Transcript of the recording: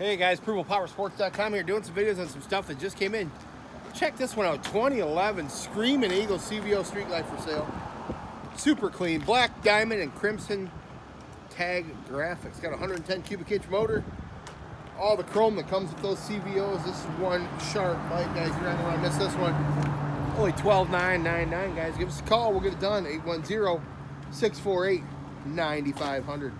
Hey guys, ApprovalPowerSports.com here doing some videos on some stuff that just came in. Check this one out, 2011 Screaming Eagle CVO Street Glide for sale. Super clean, black diamond and crimson tag graphics. Got 110 cubic inch motor. All the chrome that comes with those CVOs. This is one sharp light, guys. You're not gonna wanna miss this one. Only 12999 guys. Give us a call, we'll get it done. 810 648 9500.